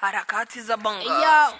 harakati za banga Yo.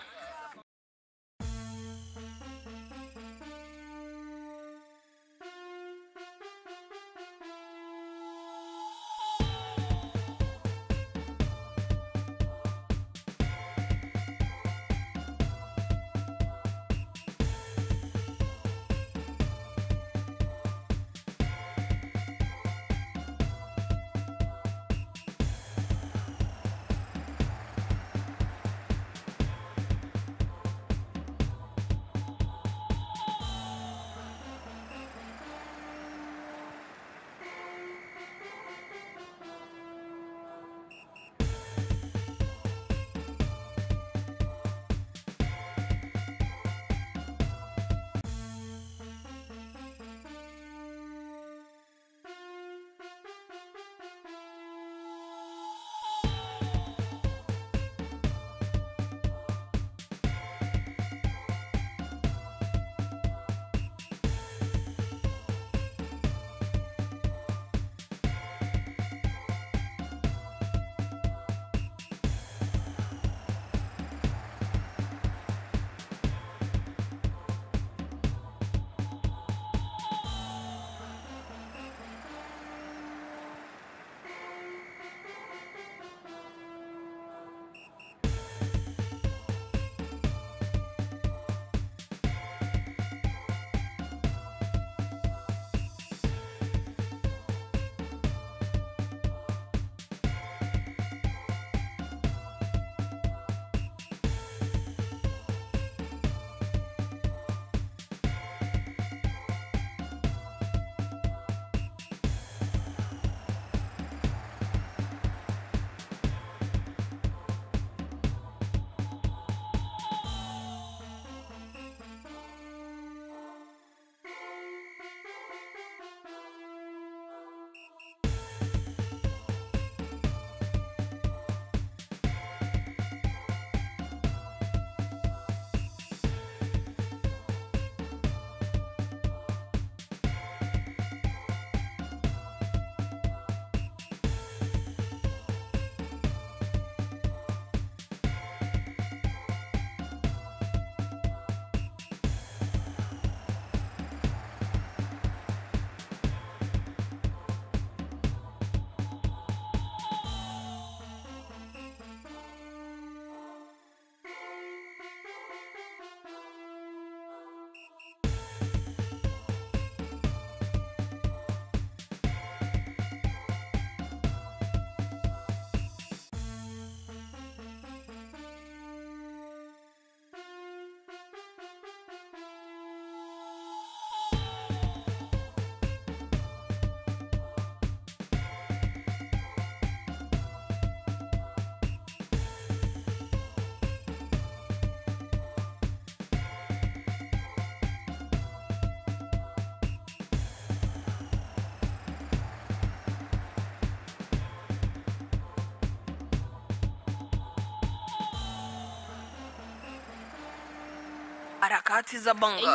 harakati za Bongo.